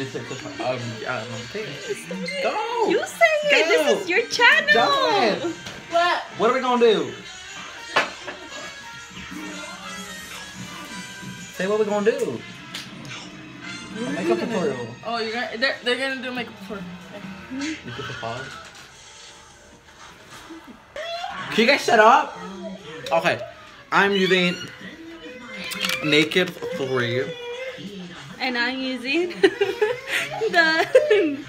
This is the um, um, thing. Go. You say it. Go. This is your channel. Go. What? What are we gonna do? Say what we're gonna do. A makeup tutorial. Oh, you're gonna they're, they're gonna do makeup for You put the pause. Can you guys shut up? Okay, I'm using Naked 3. And I'm using the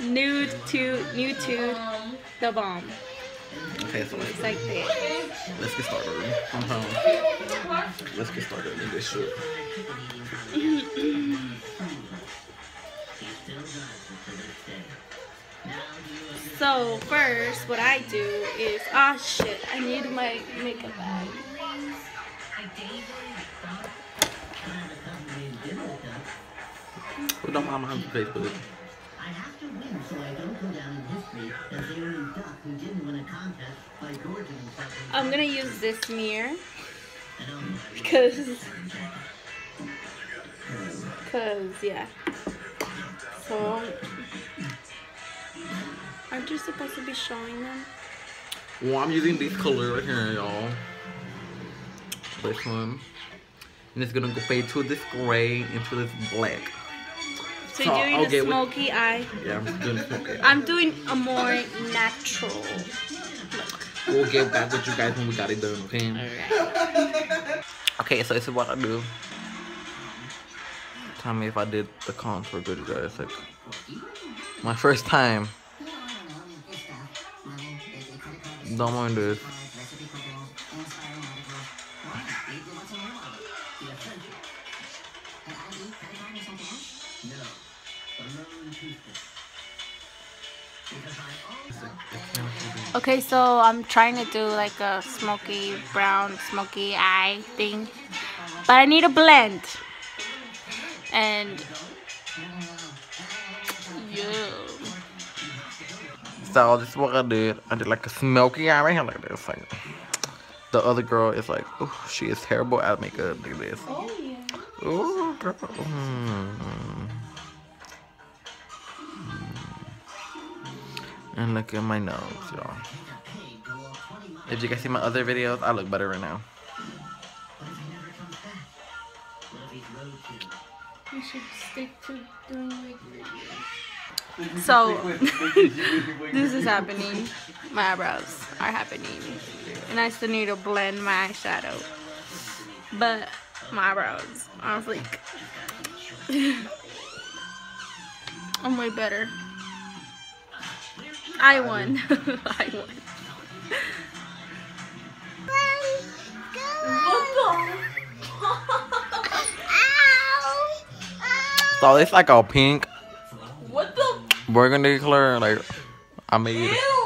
nude to nude to the bomb. Okay, so let's, like this. let's get started. Let's get started in this shit. So first, what I do is, ah shit, I need my makeup bag. Who don't mind my Facebook? I have to win so I don't go down in history as the only duck who didn't win a contest by gorging himself. I'm gonna use this mirror because, cause yeah. So, aren't you supposed to be showing them? Well, I'm using this color right here, y'all. This one. And it's gonna go fade to this gray into this black. So So, you're doing okay, the we- smoky eye. Yeah, I'm doing okay. I'm doing a more natural. Look. We'll get back with you guys when we got it done, okay? Alright. Okay, so this is what I do. Tell me if I did the contour good, you guys. Like, my first time. Don't mind this. Okay, so I'm trying to do like a smoky brown, smoky eye thing. But I need a blend. And yeah. So this is what I did. I did like a smoky eye right here like this. Like the other girl is like, oh, she is terrible at makeup. Look at this. Oh girl. Mm. And look at my nose, y'all. If you guys see my other videos, I look better right now. You should stick to doing like So this is happening. My eyebrows are happening. And I still need to blend my eyeshadow. But my eyebrows are fleek. I'm way better. I won. I won. So it's like a pink What the burgundy color. Like I made it. ew?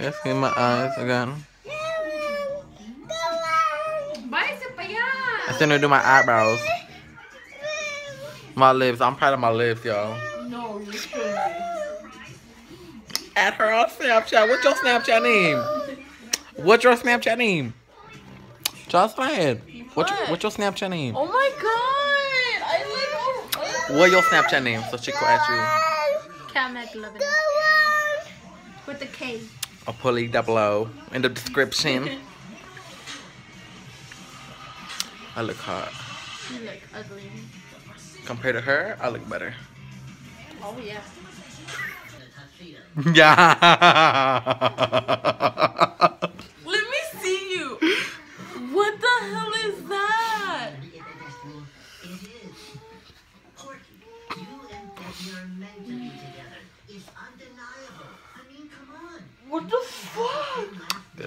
Let's get my eyes ah, again. Váyase para allá. I still need to do my eyebrows. My lips. I'm proud of my lips, y'all. No, you shouldn't. Add her on Snapchat. What's your Snapchat name? What's your Snapchat name? Just saying. What's your, What? what's your Snapchat name? Oh my god! I like. What your Snapchat name? So she could ask you. Cat McLovin. With the K. I'll put it down below in the description. I look hot. You look ugly. Compared to her, I look better. Oh yeah. Yeah.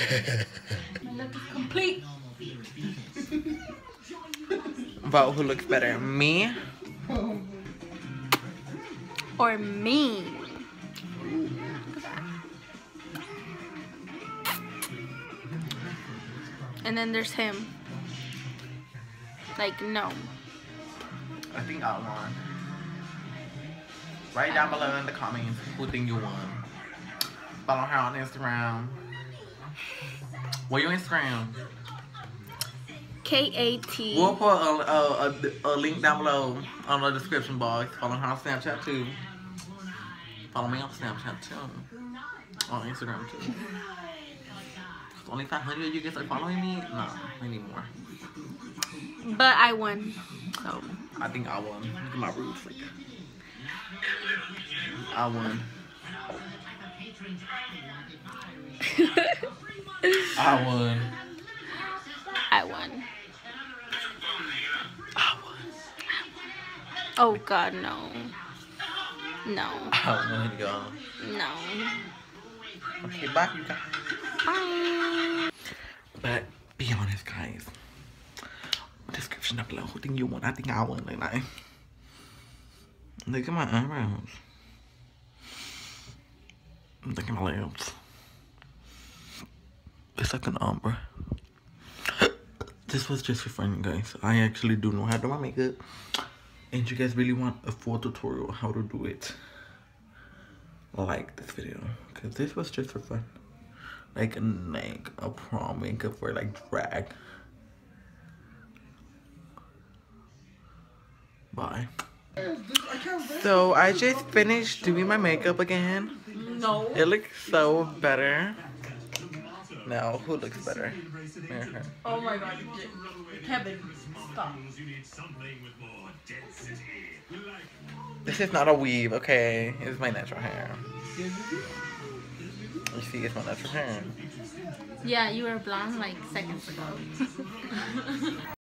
My look is complete. Vote who looks better, me Or me. And then there's him. Like, no. I think I won. Write down below in the comments who think you won. Follow her on Instagram. What your Instagram? K A T. We'll put a, a, a, a link down below on the description box. Follow her on Snapchat too. Follow me on Snapchat too. On Instagram too. Only 500 of you guys are following me? No, I need more. But I won. So. I think I won. Look at my roots. Like, I won. I won. I won. I won. Oh god, no. No. I won, y'all. No. Okay, bye, you guys. Bye. But be honest, guys. Description down below. Who think you won? I think I won. Like, like, look at my eyebrows. At my lips. It's like an ombre. this was just for fun, guys. I actually do know how to do my makeup. And you guys really want a full tutorial how to do it. Like this video. Because this was just for fun like like a prom makeup for like drag. Bye. So I just finished doing my makeup again. No. It looks so better. Now who looks better? Me? Oh my god. Kevin, stop. This is not a weave, okay? It's my natural hair. You see, it's my natural hair. Yeah, you were blonde like seconds ago.